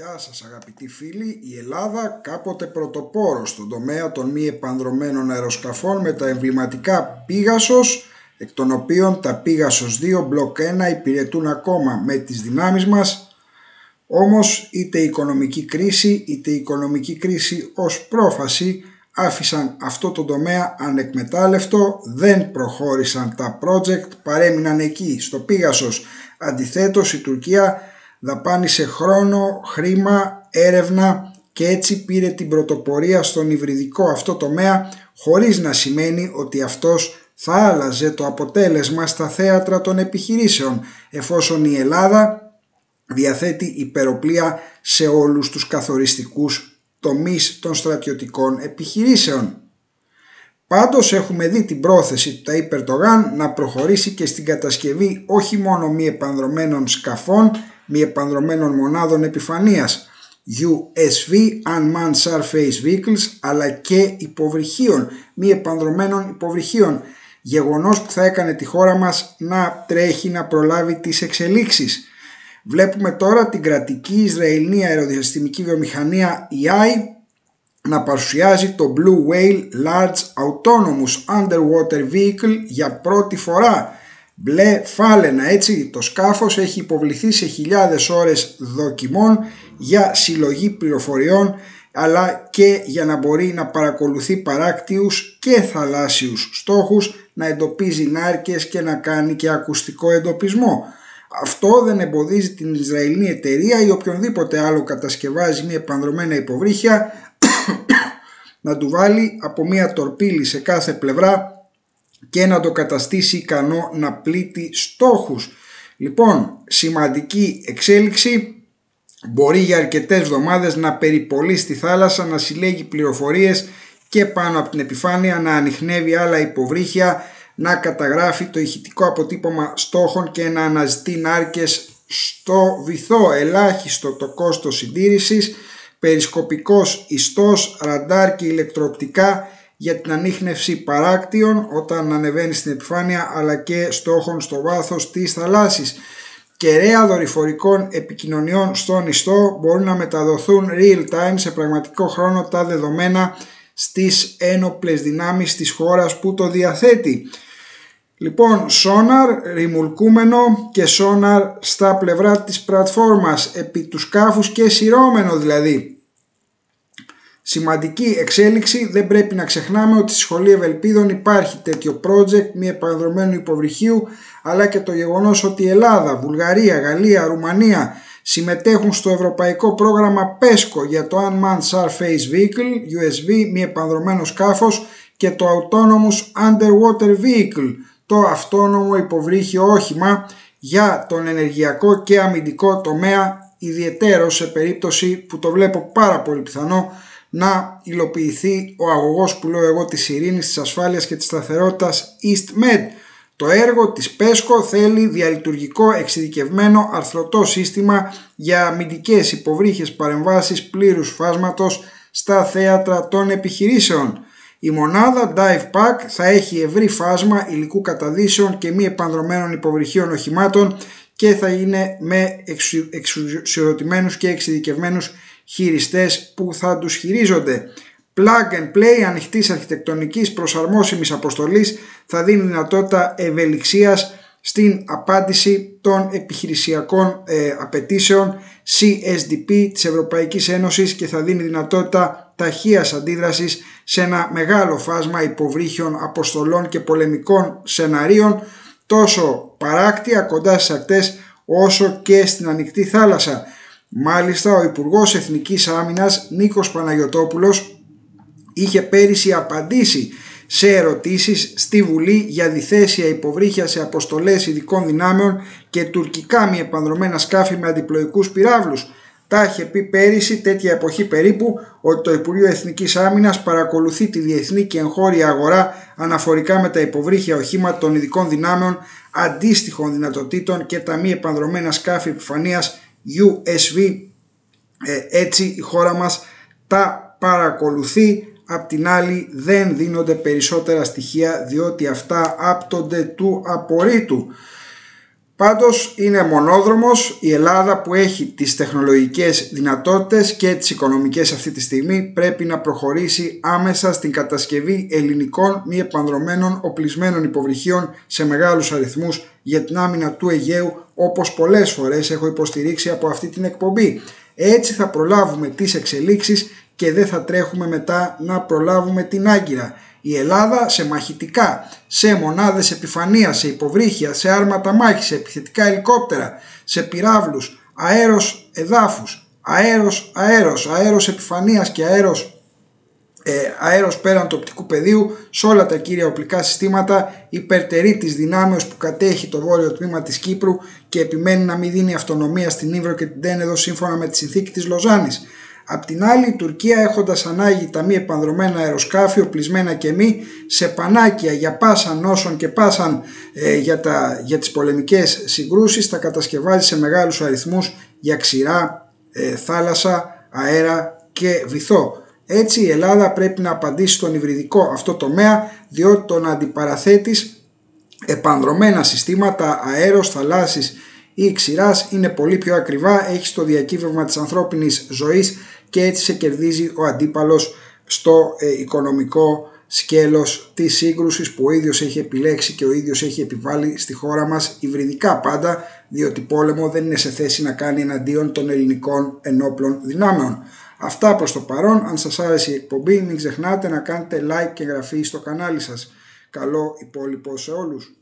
Γεια σας αγαπητοί φίλοι, η Ελλάδα κάποτε πρωτοπόρος στον τομέα των μη επανδρομένων αεροσκαφών με τα εμβληματικά Πίγασος, εκ των οποίων τα Πίγασος 2 μπλοκ 1 υπηρετούν ακόμα με τις δυνάμεις μας, όμως είτε η οικονομική κρίση είτε η οικονομική κρίση ως πρόφαση άφησαν αυτό το τομέα ανεκμετάλλευτο, δεν προχώρησαν τα project, παρέμειναν εκεί στο Πίγασος. Αντιθέτως η Τουρκία δαπάνησε χρόνο, χρήμα, έρευνα και έτσι πήρε την πρωτοπορία στον υβριδικό αυτό τομέα χωρίς να σημαίνει ότι αυτός θα άλλαζε το αποτέλεσμα στα θέατρα των επιχειρήσεων εφόσον η Ελλάδα διαθέτει υπεροπλία σε όλους τους καθοριστικούς τομείς των στρατιωτικών επιχειρήσεων. Πάντως έχουμε δει την πρόθεση του ΤΑΙ Περτογάν να προχωρήσει και στην κατασκευή όχι μόνο μη επανδρομένων σκαφών μη επανδρομένων μονάδων επιφανείας USV Unmanned Surface Vehicles αλλά και υποβρυχίων, μη επανδρομένων υποβρυχίων γεγονός που θα έκανε τη χώρα μας να τρέχει να προλάβει τις εξελίξεις. Βλέπουμε τώρα την κρατική Ισραηλινή αεροδιαστημική βιομηχανία EI να παρουσιάζει το Blue Whale Large Autonomous Underwater Vehicle για πρώτη φορά μπλε φάλαινα έτσι το σκάφος έχει υποβληθεί σε χιλιάδες ώρες δοκιμών για συλλογή πληροφοριών αλλά και για να μπορεί να παρακολουθεί παράκτιους και θαλάσσιους στόχους, να εντοπίζει νάρκες και να κάνει και ακουστικό εντοπισμό. Αυτό δεν εμποδίζει την Ισραηλινή εταιρεία ή οποιονδήποτε άλλο κατασκευάζει μια επανδρομένα υποβρύχια να του βάλει από μια τορπίλη σε κάθε πλευρά και να το καταστήσει ικανό να πλήττει στόχους. Λοιπόν, σημαντική εξέλιξη μπορεί για αρκετές εβδομάδες να περιπολεί στη θάλασσα, να συλλέγει πληροφορίες και πάνω από την επιφάνεια να ανοιχνεύει άλλα υποβρύχια, να καταγράφει το ηχητικό αποτύπωμα στόχων και να αναζητεί νάρκες στο βυθό ελάχιστο το κόστος συντήρησης, περισκοπικός ιστός, ραντάρ και ηλεκτροοπτικά για την ανείχνευση παράκτιων όταν ανεβαίνει στην επιφάνεια αλλά και στόχων στο βάθος της θαλάσσης. Κεραία δορυφορικών επικοινωνιών στον ιστό μπορούν να μεταδοθούν real time σε πραγματικό χρόνο τα δεδομένα στις ένοπλες δυνάμεις της χώρας που το διαθέτει. Λοιπόν, σόναρ ρημουλκούμενο και σόναρ στα πλευρά της πλατφόρμας επί τους σκάφους και σειρώμενο δηλαδή. Σημαντική εξέλιξη, δεν πρέπει να ξεχνάμε ότι στη Σχολή Ευελπίδων υπάρχει τέτοιο project μη επανδρομένου υποβρυχίου αλλά και το γεγονός ότι η Ελλάδα, Βουλγαρία, Γαλλία, Ρουμανία συμμετέχουν στο ευρωπαϊκό πρόγραμμα PESCO για το Unmanned Surface Vehicle, USV, μη επανδρομένο σκάφος και το Autonomous Underwater Vehicle, το αυτόνομο υποβρύχιο όχημα για τον ενεργειακό και αμυντικό τομέα ιδιαίτερο σε περίπτωση που το βλέπω πάρα πολύ πιθανό να υλοποιηθεί ο αγωγός που λέω εγώ της ειρήνης, της ασφάλειας και της σταθερότητας EastMed. Το έργο της ΠΕΣΚΟ θέλει διαλειτουργικό εξειδικευμένο αρθρωτό σύστημα για αμυντικές υποβρύχες παρεμβάσεις πλήρους φάσματος στα θέατρα των επιχειρήσεων. Η μονάδα Dive Pack θα έχει ευρύ φάσμα υλικού καταδύσεων και μη επανδρομένων υποβρυχίων οχημάτων και θα είναι με εξουσιοδοτημένους και εξειδικευμένους χειριστές που θα τους χειρίζονται. Plug and play ανοιχτής αρχιτεκτονικής προσαρμόσιμης αποστολής θα δίνει δυνατότητα ευελιξίας στην απάντηση των επιχειρησιακών ε, απαιτήσεων CSDP της Ευρωπαϊκής Ένωσης και θα δίνει δυνατότητα ταχείας αντίδρασης σε ένα μεγάλο φάσμα υποβρύχιων αποστολών και πολεμικών σεναρίων τόσο παράκτια κοντά στις ακτές όσο και στην ανοιχτή θάλασσα. Μάλιστα ο Υπουργός Εθνικής Άμυνας Νίκος Παναγιωτόπουλος είχε πέρυσι απαντήσει σε ερωτήσεις στη Βουλή για διθέσια υποβρύχια σε αποστολές ειδικών δυνάμεων και τουρκικά μη επανδρομένα σκάφη με αντιπλοϊκούς πυράβλους. Τα είχε πει πέρυσι τέτοια εποχή περίπου ότι το Υπουργείο Εθνικής Άμυνας παρακολουθεί τη διεθνή και εγχώρια αγορά αναφορικά με τα υποβρύχια οχήματα των ειδικών δυνάμεων αντίστοιχων δυνατοτήτων και τα μη επανδρομένα σκάφη επιφανείας USV ε, έτσι η χώρα μας τα παρακολουθεί. Απ' την άλλη δεν δίνονται περισσότερα στοιχεία διότι αυτά άπτονται του απορρίτου Πάντως είναι μονόδρομος η Ελλάδα που έχει τις τεχνολογικές δυνατότητες και τις οικονομικές αυτή τη στιγμή πρέπει να προχωρήσει άμεσα στην κατασκευή ελληνικών μη επανδρομένων οπλισμένων υποβρυχίων σε μεγάλους αριθμούς για την άμυνα του Αιγαίου όπως πολλές φορές έχω υποστηρίξει από αυτή την εκπομπή. Έτσι θα προλάβουμε τις εξελίξεις και δεν θα τρέχουμε μετά να προλάβουμε την Άγκυρα. Η Ελλάδα σε μαχητικά, σε μονάδες επιφανείας, σε υποβρύχια, σε άρματα μάχης, σε επιθετικά ελικόπτερα, σε πυράβλους, αέρος εδάφους, αέρος, αέρος, αέρος επιφανείας και αέρος, ε, αέρος πέραν του οπτικού πεδίου, σε όλα τα κύρια οπλικά συστήματα υπερτερεί της δυνάμεως που κατέχει το βόρειο τμήμα της Κύπρου και επιμένει να μην δίνει αυτονομία στην Ήβρο και την Τένεδο σύμφωνα με τη συνθήκη της Λοζάνης. Απ' την άλλη η Τουρκία έχοντας ανάγει τα μη επανδρομένα αεροσκάφη οπλισμένα και μη σε πανάκια για πάσαν νόσων και πάσαν ε, για, τα, για τις πολεμικές συγκρούσεις τα κατασκευάζει σε μεγάλους αριθμούς για ξηρά, ε, θάλασσα, αέρα και βυθό. Έτσι η Ελλάδα πρέπει να απαντήσει στον υβριδικό αυτό τομέα διότι τον αντιπαραθέτης επανδρομένα συστήματα αέρος, θαλάσσης ή ξηράς είναι πολύ πιο ακριβά, έχει το διακύβευμα της ανθρώπινης ζωής και έτσι σε κερδίζει ο αντίπαλος στο ε, οικονομικό σκέλος της σύγκρουσης που ο ίδιος έχει επιλέξει και ο ίδιος έχει επιβάλει στη χώρα μας υβριδικά πάντα διότι πόλεμο δεν είναι σε θέση να κάνει εναντίον των ελληνικών ενόπλων δυνάμεων. Αυτά προς το παρόν, αν σας άρεσε η εκπομπή μην ξεχνάτε να κάνετε like και εγγραφή στο κανάλι σας. Καλό υπόλοιπο σε όλους.